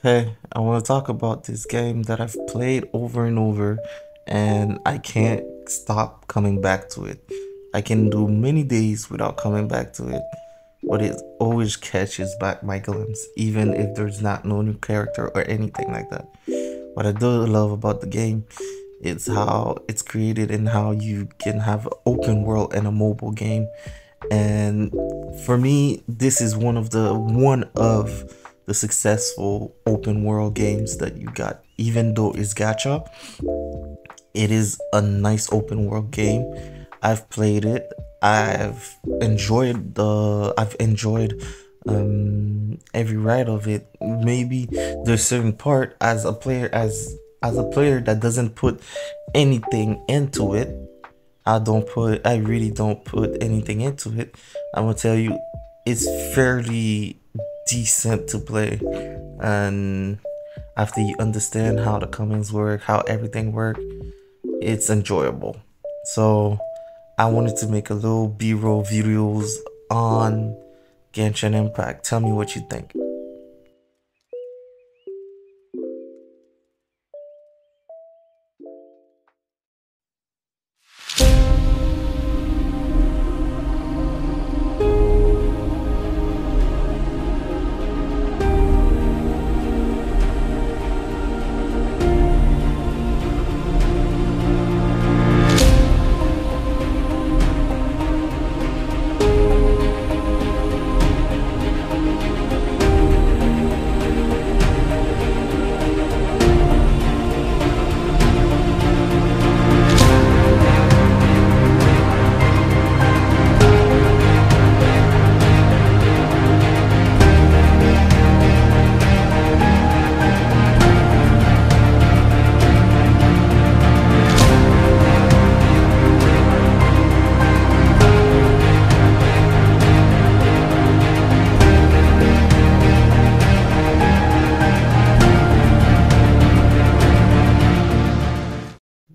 Hey, I want to talk about this game that I've played over and over, and I can't stop coming back to it. I can do many days without coming back to it, but it always catches back my glimpse, even if there's not no new character or anything like that. What I do love about the game is how it's created and how you can have an open world and a mobile game. And for me, this is one of the one of the successful open world games that you got. Even though it's gacha, it is a nice open world game. I've played it. I've enjoyed the I've enjoyed um every ride of it. Maybe there's certain part as a player as as a player that doesn't put anything into it. I don't put I really don't put anything into it. I'm gonna tell you it's fairly decent to play and after you understand how the comments work, how everything work, it's enjoyable. So I wanted to make a little B-roll videos on Genshin Impact. Tell me what you think.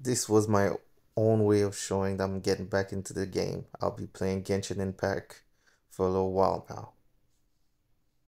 This was my own way of showing that I'm getting back into the game. I'll be playing Genshin Impact for a little while now.